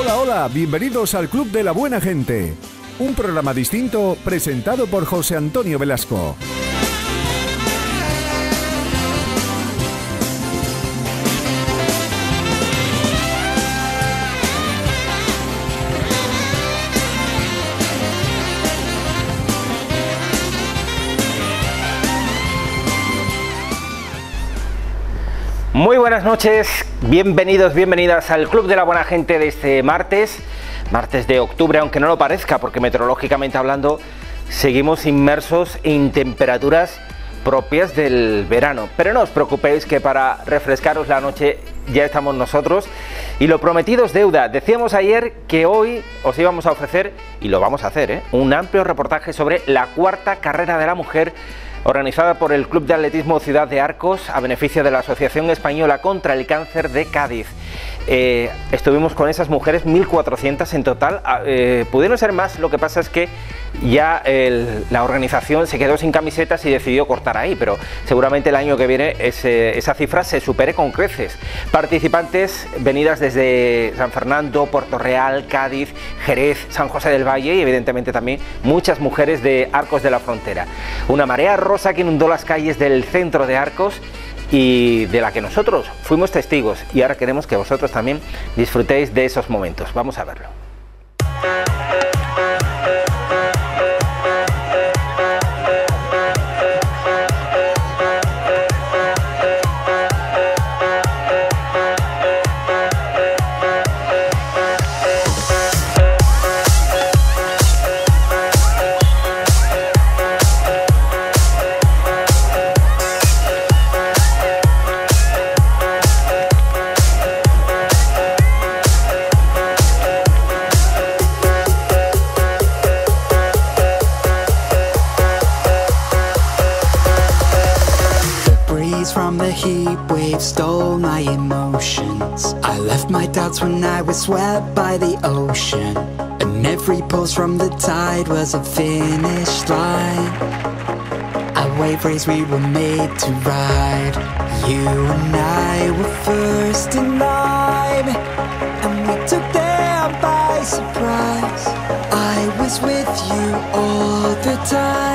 Hola, hola, bienvenidos al Club de la Buena Gente, un programa distinto presentado por José Antonio Velasco. Muy buenas noches, bienvenidos, bienvenidas al Club de la Buena Gente de este martes, martes de octubre, aunque no lo parezca, porque meteorológicamente hablando seguimos inmersos en temperaturas propias del verano. Pero no os preocupéis que para refrescaros la noche ya estamos nosotros y lo prometido es deuda. Decíamos ayer que hoy os íbamos a ofrecer, y lo vamos a hacer, ¿eh? un amplio reportaje sobre la cuarta carrera de la mujer organizada por el Club de Atletismo Ciudad de Arcos a beneficio de la Asociación Española contra el Cáncer de Cádiz. Eh, estuvimos con esas mujeres, 1.400 en total, ah, eh, pudieron ser más, lo que pasa es que ya la organización se quedó sin camisetas y decidió cortar ahí, pero seguramente el año que viene esa cifra se supere con creces. Participantes venidas desde San Fernando, Puerto Real, Cádiz, Jerez, San José del Valle y evidentemente también muchas mujeres de Arcos de la Frontera. Una marea rosa que inundó las calles del centro de Arcos y de la que nosotros fuimos testigos y ahora queremos que vosotros también disfrutéis de esos momentos. Vamos a verlo. The ocean. And every pulse from the tide was a finish line. A wave race we were made to ride. You and I were first in line. And we took them by surprise. I was with you all the time.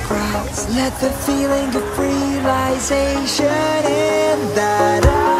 Crowds. Let the feeling of realization in that I'm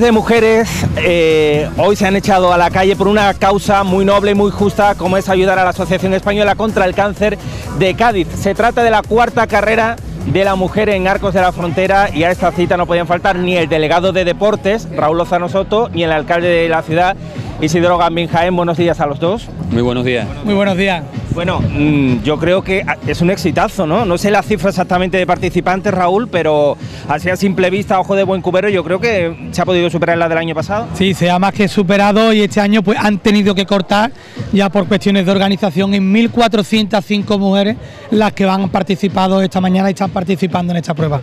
De mujeres eh, hoy se han echado a la calle por una causa muy noble y muy justa como es ayudar a la Asociación Española contra el Cáncer de Cádiz. Se trata de la cuarta carrera de la mujer en Arcos de la Frontera y a esta cita no podían faltar ni el delegado de deportes, Raúl Lozano Soto, ni el alcalde de la ciudad, Isidro Gambín Jaén. Buenos días a los dos. Muy buenos días. Muy buenos días. Bueno, mm, yo creo que es un exitazo, ¿no? No sé la cifra exactamente de participantes, Raúl, pero así a simple vista, ojo de buen cubero, yo creo que se ha podido superar la del año pasado. Sí, se ha más que superado y este año pues han tenido que cortar ya por cuestiones de organización en 1.405 mujeres las que han participado esta mañana y están participando en esta prueba.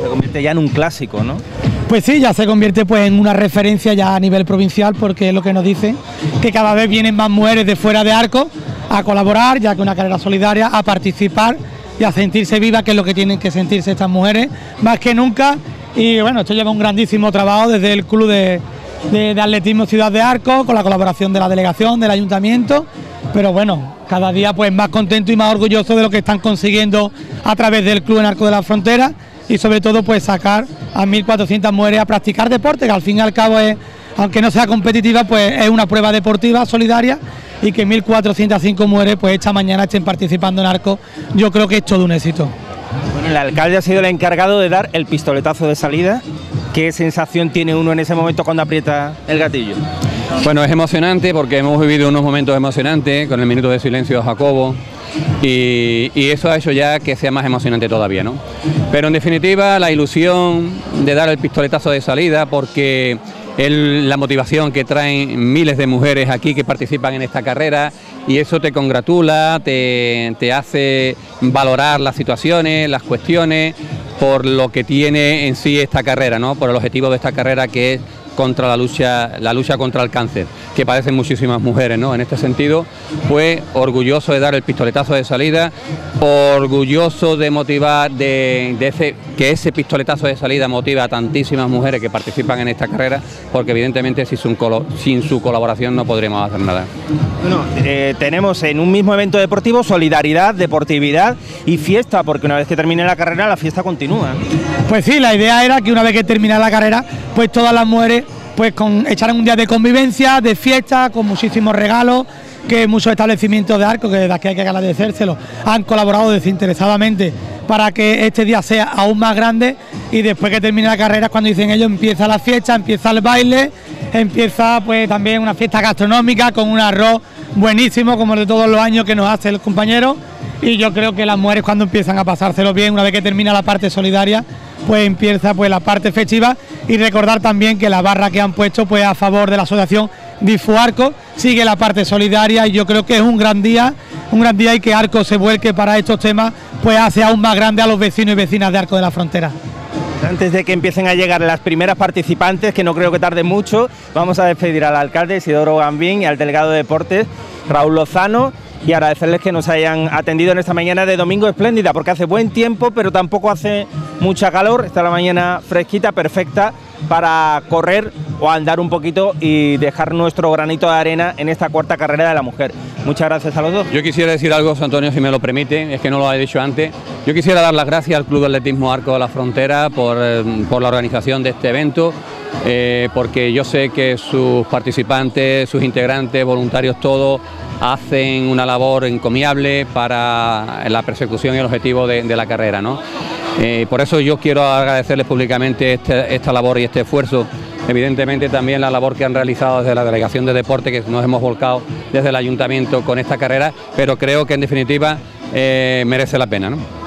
Se convierte ya en un clásico, ¿no? Pues sí, ya se convierte pues en una referencia ya a nivel provincial porque es lo que nos dicen que cada vez vienen más mujeres de fuera de Arco a colaborar, ya que una carrera solidaria, a participar y a sentirse viva, que es lo que tienen que sentirse estas mujeres, más que nunca. Y bueno, esto lleva un grandísimo trabajo desde el Club de, de- de Atletismo Ciudad de Arco, con la colaboración de la delegación, del ayuntamiento, pero bueno, cada día pues más contento y más orgulloso de lo que están consiguiendo a través del Club en Arco de la Frontera y sobre todo pues sacar a 1.400 mujeres a practicar deporte, que al fin y al cabo es, aunque no sea competitiva, pues es una prueba deportiva solidaria y que 1.405 mujeres pues esta mañana estén participando en arco, yo creo que es todo un éxito. Bueno, el alcalde ha sido el encargado de dar el pistoletazo de salida. ¿Qué sensación tiene uno en ese momento cuando aprieta el gatillo? Bueno, es emocionante porque hemos vivido unos momentos emocionantes con el minuto de silencio de Jacobo y, eso ha hecho ya que sea más emocionante todavía, ¿no? Pero en definitiva, la ilusión de dar el pistoletazo de salida porque el- la motivación que traen miles de mujeres aquí que participan en esta carrera y eso te congratula, te, te hace valorar las situaciones, las cuestiones por lo que tiene en sí esta carrera, ¿no? Por el objetivo de esta carrera que es contra la lucha, la lucha contra el cáncer, que padecen muchísimas mujeres, ¿no? En este sentido, pues orgulloso de dar el pistoletazo de salida, orgulloso de motivar, de, de ese, que ese pistoletazo de salida motiva a tantísimas mujeres que participan en esta carrera, porque evidentemente sin su, colaboración no podremos hacer nada. Bueno, eh, tenemos en un mismo evento deportivo solidaridad, deportividad y fiesta, porque una vez que termine la carrera, la fiesta continúa. Pues sí, la idea era que una vez que terminara la carrera, pues todas las mujeres pues con, echaran un día de convivencia, de fiesta, con muchísimos regalos, que muchos establecimientos de arco, que desde aquí hay que agradecérselo, han colaborado desinteresadamente para que este día sea aún más grande. Y después que termine la carrera cuando dicen ellos empieza la fiesta, empieza el baile, empieza pues también una fiesta gastronómica con un arroz buenísimo como el de todos los años que nos hace el compañero. Y yo creo que las mujeres cuando empiezan a pasárselo bien, una vez que termina la parte solidaria, pues empieza pues la parte festiva y recordar también que la barra que han puesto pues a favor de la asociación Difu Arco sigue la parte solidaria y yo creo que es un gran día, un gran día y que Arco se vuelque para estos temas pues hace aún más grande a los vecinos y vecinas de Arco de la Frontera. Antes de que empiecen a llegar las primeras participantes, que no creo que tarde mucho, vamos a despedir al alcalde Isidoro Gambín y al delegado de deportes Raúl Lozano y agradecerles que nos hayan atendido en esta mañana de domingo espléndida, porque hace buen tiempo, pero tampoco hace mucha calor. Está la mañana fresquita, perfecta para correr o andar un poquito y dejar nuestro granito de arena en esta cuarta carrera de la mujer. Muchas gracias a los dos. Yo quisiera decir algo, Antonio, si me lo permite, es que no lo he dicho antes. Yo quisiera dar las gracias al Club de Atletismo Arco de la Frontera por, eh, por la organización de este evento, eh, porque yo sé que sus participantes, sus integrantes, voluntarios, todos hacen una labor encomiable para la persecución y el objetivo de, la carrera. ¿no? Eh, por eso yo quiero agradecerles públicamente este- esta labor y este esfuerzo. Evidentemente también la labor que han realizado desde la Delegación de Deporte, que nos hemos volcado desde el Ayuntamiento con esta carrera, pero creo que en definitiva eh, merece la pena. ¿no?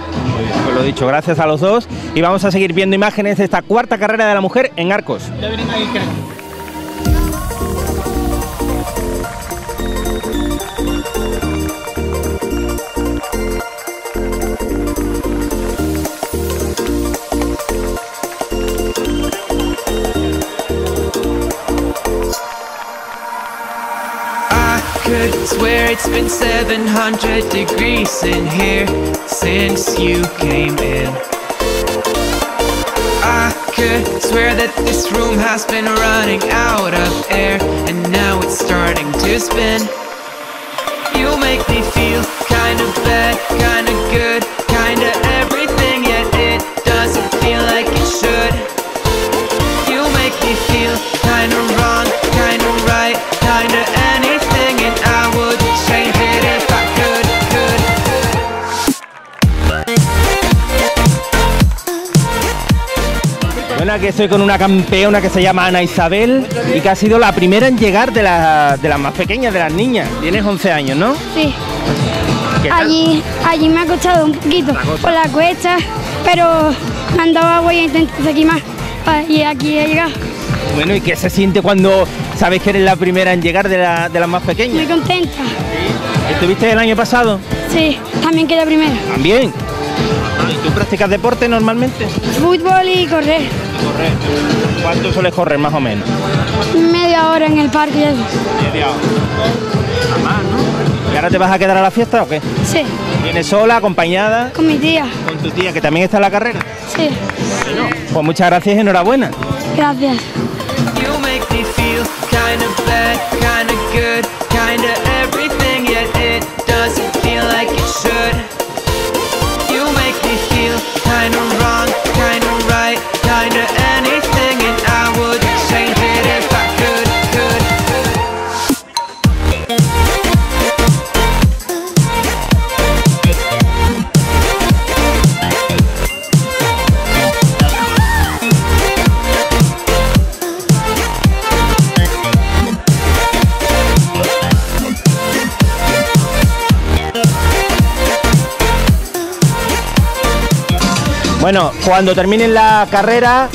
Lo dicho, gracias a los dos y vamos a seguir viendo imágenes de esta cuarta carrera de la mujer en Arcos. I could swear it's been 700 degrees in here since you came in. I could swear that this room has been running out of air and now it's starting to spin. You make me que estoy con una campeona que se llama Ana Isabel y que ha sido la primera en llegar de, la- de las más pequeñas, de las niñas. Tienes 11 años, ¿no? Sí, allí, allí me ha costado un poquito por la cuesta, pero me han dado agua y he intentado seguir más. Y aquí he llegado. Bueno, ¿y qué se siente cuando sabes que eres la primera en llegar de, la- de las más Muy pequeñas? contenta. ¿Estuviste el año pasado? Sí, también queda primera. También. ¿Y tú practicas deporte normalmente? Fútbol y correr. Correr. ¿Cuánto sueles correr más o menos? Media hora en el parque y eso. Media hora. ¿Y ahora te vas a quedar a la fiesta o qué? Sí, ¿Vienes sola, acompañada? con mi tía. ¿Con tu tía que también está en la carrera? Sí, Pues muchas gracias y enhorabuena. gracias. Bueno, cuando terminen la carrera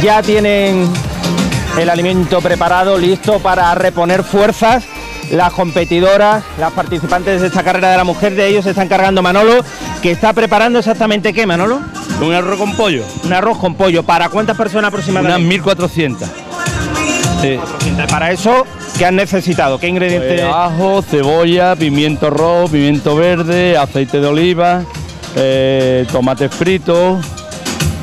ya tienen el alimento preparado, listo para reponer fuerzas. Las competidoras, las participantes de esta carrera de la mujer, de ellos se está encargando Manolo, que está preparando exactamente qué, Manolo? Un arroz con pollo, Un arroz con pollo. ¿Para cuántas personas unas aproximadamente? 1400. Sí. Para eso, ¿qué han necesitado? ¿Qué ingredientes? Pues, ajo, cebolla, pimiento rojo, pimiento verde, aceite de oliva, eh, tomate frito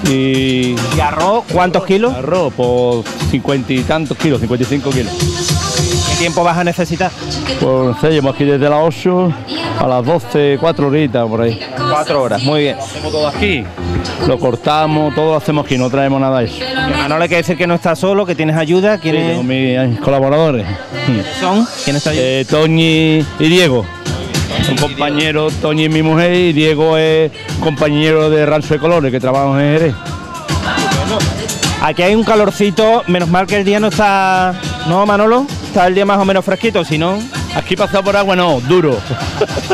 y ¿Y arroz? ¿Cuántos kilos? arroz por 50 y tantos kilos, 55 kilos. ¿Qué tiempo vas a necesitar? Pues no sé, llevamos aquí desde las 8 a las 12, 4 horitas por ahí. Cuatro horas, muy bien. Hacemos todo aquí, lo cortamos, todo lo hacemos aquí, no traemos nada de eso. A Manolo hay que decir que no estás solo, que tienes ayuda. Sí, ¿Quiénes tengo mis colaboradores. son? ¿Quiénes te ayudan? Eh, Toñi y Diego. Son compañeros, Toñi es mi mujer y Diego es compañero de Rancho de Colores que trabajamos en Jerez. Aquí hay un calorcito, menos mal que el día no está. ¿No, Manolo? Está el día más o menos fresquito, si no. Aquí pasa por agua, no, duro.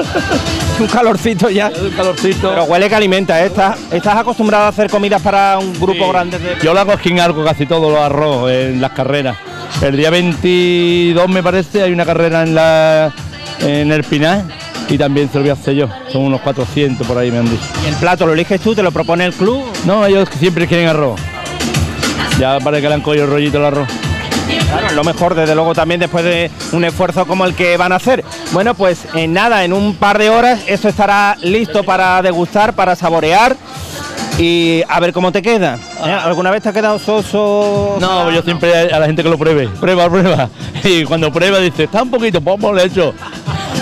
Un calorcito ya. Un calorcito. Pero huele que alimenta, ¿eh? ¿Estás, estás acostumbrado a hacer comidas para un grupo Sí. grande de. Yo lo hago aquí en algo casi todo los arroz en las carreras. El día 22 me parece hay una carrera en la en el Pinar y también se lo voy a hacer yo. Son unos 400 por ahí me han dicho. ¿Y el plato lo eliges tú? ¿Te lo propone el club? No, ellos siempre quieren arroz. Ya parece que le han cogido el rollito el arroz. Claro, lo mejor, desde luego, también después de un esfuerzo como el que van a hacer. Bueno, pues en nada, en un par de horas esto estará listo para degustar, para saborear y a ver cómo te queda. ¿eh? ¿Alguna vez te ha quedado soso? No, yo siempre a la gente que lo pruebe, prueba, prueba. Y cuando prueba dice, está un poquito, pues le hecho.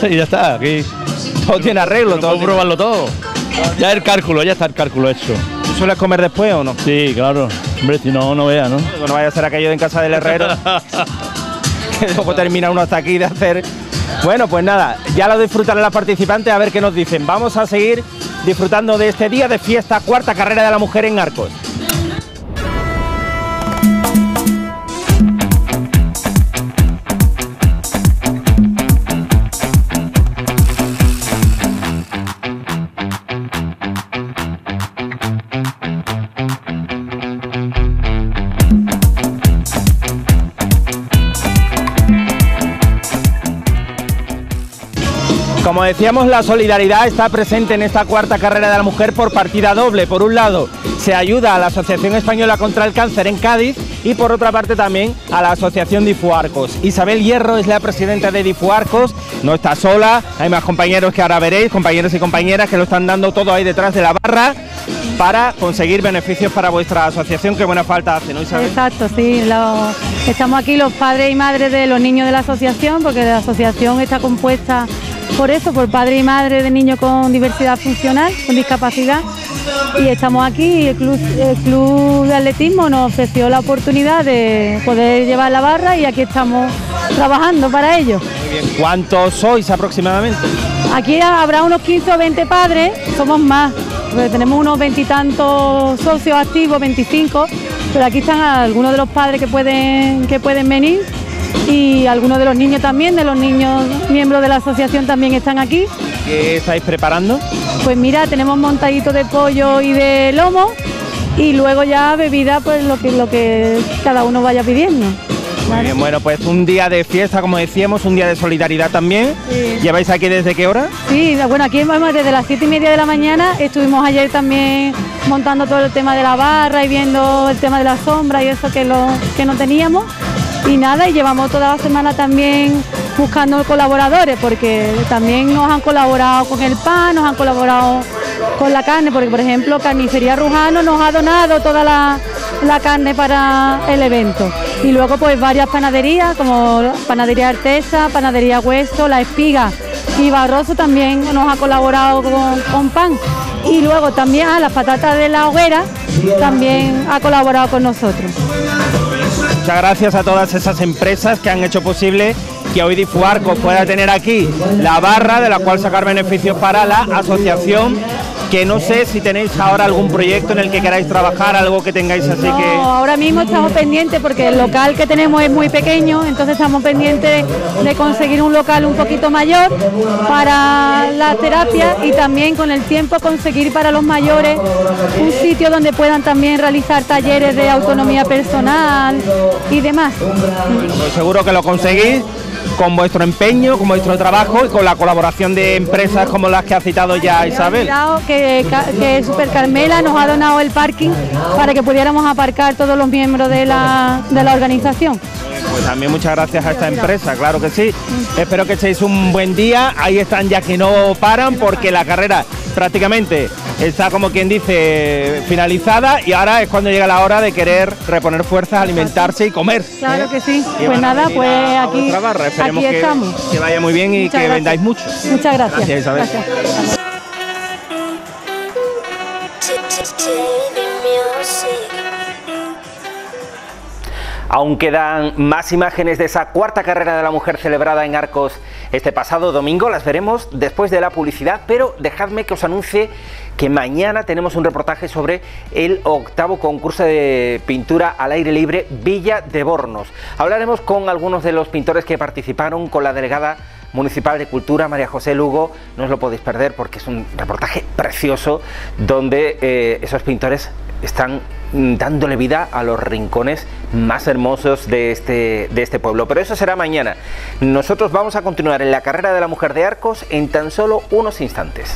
Y ya está, aquí. Todo tiene arreglo, todo. Probarlo todo. Ya el cálculo, ya está el cálculo hecho. ¿Tú sueles comer después o no? Sí, claro. Hombre, si no, no vea, ¿no? No vaya a ser aquello de en casa del herrero. que luego termina uno hasta aquí de hacer. Bueno, pues nada, ya lo disfrutarán las participantes a ver qué nos dicen. Vamos a seguir disfrutando de este día de fiesta, cuarta carrera de la mujer en Arcos. Decíamos, la solidaridad está presente en esta cuarta carrera de la mujer por partida doble. Por un lado, se ayuda a la Asociación Española contra el Cáncer en Cádiz y por otra parte también a la Asociación Difuarcos. Isabel Hierro es la presidenta de Difuarcos, no está sola, hay más compañeros que ahora veréis, compañeros y compañeras que lo están dando todo ahí detrás de la barra para conseguir beneficios para vuestra asociación, que buena falta hace, ¿no Isabel? Exacto, sí. estamos aquí los padres y madres de los niños de la asociación, porque la asociación está compuesta por eso, por padres y madres de niños con diversidad funcional, con discapacidad. Y estamos aquí, el club, el club de atletismo nos ofreció la oportunidad de poder llevar la barra y aquí estamos trabajando para ello. Muy bien. ¿Cuántos sois aproximadamente? Aquí habrá unos 15 o 20 padres, somos más, porque tenemos unos veintitantos socios activos, 25, Pero aquí están algunos de los padres que pueden, que pueden venir y algunos de los niños también, de los niños miembros de la asociación también están aquí. ¿Qué estáis preparando? Pues mira, tenemos montadito de pollo y de lomo y luego ya bebida, pues lo que, lo que cada uno vaya pidiendo. Muy bien, bueno, pues un día de fiesta, como decíamos, un día de solidaridad también. Sí. ¿Lleváis aquí desde qué hora? Sí, bueno, aquí vamos desde las siete y media de la mañana. Estuvimos ayer también montando todo el tema de la barra y viendo el tema de la sombra y eso que, lo, que no teníamos. Y nada, y llevamos toda la semana también buscando colaboradores, porque también nos han colaborado con el pan, nos han colaborado con la carne, porque por ejemplo Carnicería Rujano nos ha donado toda la, la carne para el evento. Y luego pues varias panaderías, como Panadería Artesa, Panadería Hueso, La Espiga y Barroso también nos ha colaborado con, pan. Y luego también a las patatas de la hoguera también ha colaborado con nosotros. Muchas gracias a todas esas empresas que han hecho posible que hoy Difuarco pueda tener aquí la barra de la cual sacar beneficios para la asociación. Que no sé si tenéis ahora algún proyecto en el que queráis trabajar, algo que tengáis así No, que. ahora mismo estamos pendientes porque el local que tenemos es muy pequeño, entonces estamos pendientes de conseguir un local un poquito mayor para la terapia y también con el tiempo conseguir para los mayores un sitio donde puedan también realizar talleres de autonomía personal y demás. Pues seguro que lo conseguís con vuestro empeño, con vuestro trabajo y con la colaboración de empresas como las que ha citado ya Isabel. Que, Super Carmela nos ha donado el parking para que pudiéramos aparcar todos los miembros de la, de la organización. Pues también muchas gracias a esta empresa, claro que sí. Espero que echéis un buen día. Ahí están ya que no paran porque la carrera prácticamente está como quien dice finalizada y ahora es cuando llega la hora de querer reponer fuerzas, alimentarse y comer. Claro que sí. Y Pues nada, pues aquí, aquí que, estamos. que vaya muy bien y Muchas que gracias. vendáis mucho. Muchas gracias. Gracias, Isabel. Gracias. Aún quedan más imágenes de esa cuarta carrera de la mujer celebrada en Arcos este pasado domingo, las veremos después de la publicidad, pero dejadme que os anuncie que mañana tenemos un reportaje sobre el octavo concurso de pintura al aire libre Villa de Bornos. Hablaremos con algunos de los pintores que participaron, con la delegada municipal de Cultura, María José Lugo, no os lo podéis perder porque es un reportaje precioso donde eh, esos pintores están mm, dándole vida a los rincones más hermosos de este, de este pueblo. Pero eso será mañana. Nosotros vamos a continuar en la carrera de la mujer de Arcos en tan solo unos instantes.